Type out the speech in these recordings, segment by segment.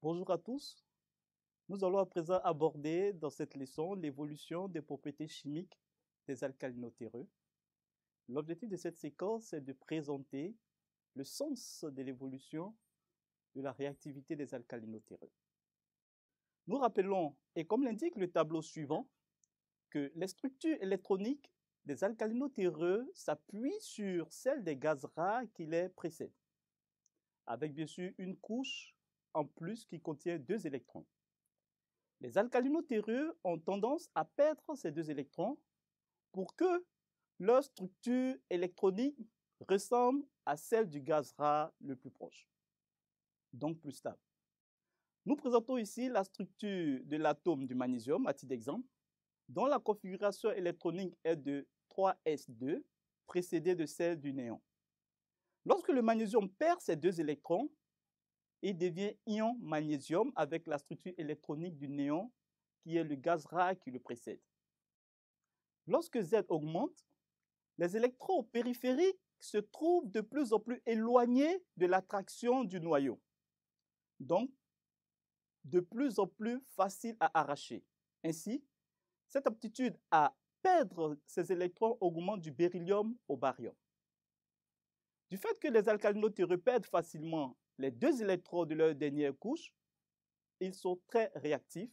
Bonjour à tous. Nous allons à présent aborder dans cette leçon l'évolution des propriétés chimiques des alcalino-terreux. L'objectif de cette séquence est de présenter le sens de l'évolution de la réactivité des alcalino-terreux. Nous rappelons, et comme l'indique le tableau suivant, que les structures électroniques des alcalino-terreux s'appuient sur celles des gaz rares qui les précèdent, avec bien sûr une couche plus qui contient deux électrons. Les alcalino-terreux ont tendance à perdre ces deux électrons pour que leur structure électronique ressemble à celle du gaz rare le plus proche, donc plus stable. Nous présentons ici la structure de l'atome du magnésium, à titre d'exemple, dont la configuration électronique est de 3s2, précédée de celle du néon. Lorsque le magnésium perd ses deux électrons, il devient ion magnésium avec la structure électronique du néon, qui est le gaz rare qui le précède. Lorsque Z augmente, les électrons périphériques se trouvent de plus en plus éloignés de l'attraction du noyau. Donc, de plus en plus facile à arracher. Ainsi, cette aptitude à perdre ces électrons augmente du beryllium au barium. Du fait que les alcalinothéreux perdent facilement les deux électrons de leur dernière couche, ils sont très réactifs.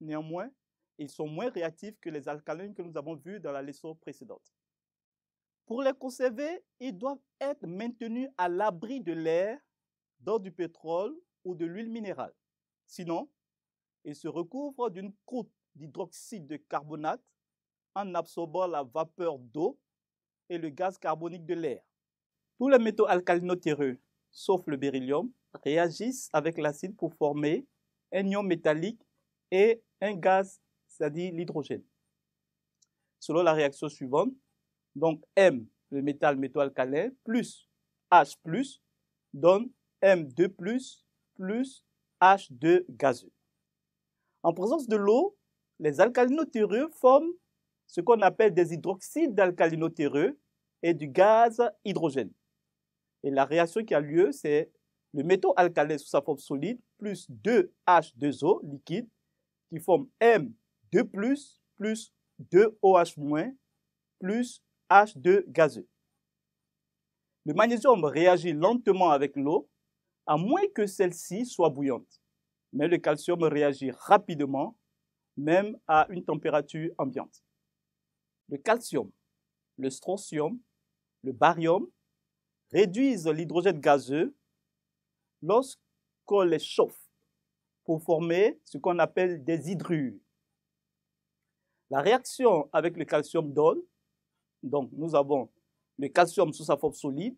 Néanmoins, ils sont moins réactifs que les alcalines que nous avons vus dans la leçon précédente. Pour les conserver, ils doivent être maintenus à l'abri de l'air, dans du pétrole ou de l'huile minérale. Sinon, ils se recouvrent d'une croûte d'hydroxyde de carbonate en absorbant la vapeur d'eau et le gaz carbonique de l'air. Tous les métaux alcalino-terreux sauf le beryllium, réagissent avec l'acide pour former un ion métallique et un gaz, c'est-à-dire l'hydrogène. Selon la réaction suivante, donc M, le métal métaux-alcalin, plus H+, donne M2+, plus H2 gazeux. En présence de l'eau, les alcalinothéreux forment ce qu'on appelle des hydroxydes d'alcalinothéreux et du gaz hydrogène. Et la réaction qui a lieu, c'est le métaux alcalin sous sa forme solide plus 2H2O liquide qui forme M2 plus 2OH plus H2 gazeux. Le magnésium réagit lentement avec l'eau à moins que celle-ci soit bouillante. Mais le calcium réagit rapidement, même à une température ambiante. Le calcium, le strontium, le barium réduisent l'hydrogène gazeux lorsqu'on les chauffe pour former ce qu'on appelle des hydrures. La réaction avec le calcium donne, donc nous avons le calcium sous sa forme solide,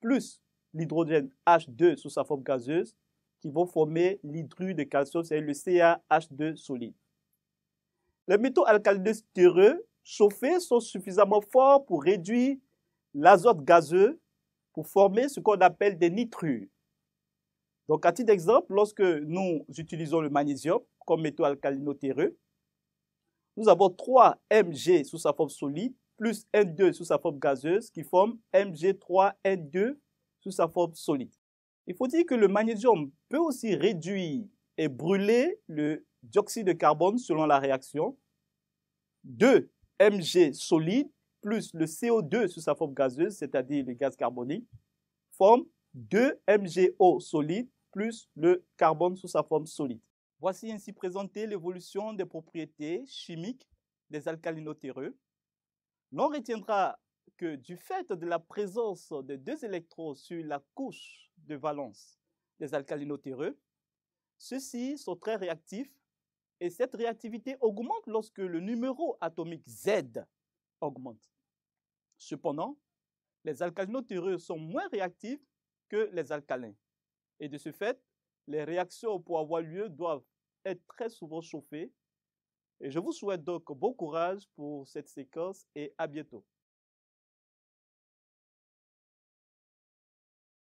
plus l'hydrogène H2 sous sa forme gazeuse, qui vont former l'hydrure de calcium, c'est le CaH2 solide. Les métaux alcalineux chauffés sont suffisamment forts pour réduire l'azote gazeux pour former ce qu'on appelle des nitrures. Donc, à titre d'exemple, lorsque nous utilisons le magnésium comme métaux alcalino-terreux, nous avons 3 Mg sous sa forme solide plus N2 sous sa forme gazeuse qui forment Mg3N2 sous sa forme solide. Il faut dire que le magnésium peut aussi réduire et brûler le dioxyde de carbone selon la réaction. 2 Mg solide plus le CO2 sous sa forme gazeuse, c'est-à-dire le gaz carbonique, forme 2 MgO solide plus le carbone sous sa forme solide. Voici ainsi présentée l'évolution des propriétés chimiques des alcalinothéreux. L'on retiendra que du fait de la présence de deux électrons sur la couche de valence des alcalinothéreux, ceux-ci sont très réactifs et cette réactivité augmente lorsque le numéro atomique Z augmente. Cependant, les alcalinothéreux sont moins réactifs que les alcalins. Et de ce fait, les réactions pour avoir lieu doivent être très souvent chauffées. Et je vous souhaite donc bon courage pour cette séquence et à bientôt.